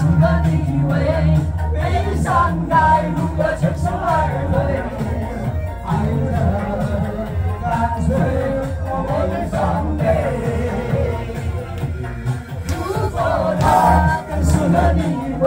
送的你以为没善待，如果全身而退，爱的干脆我们伤悲。如果他更适合你以为。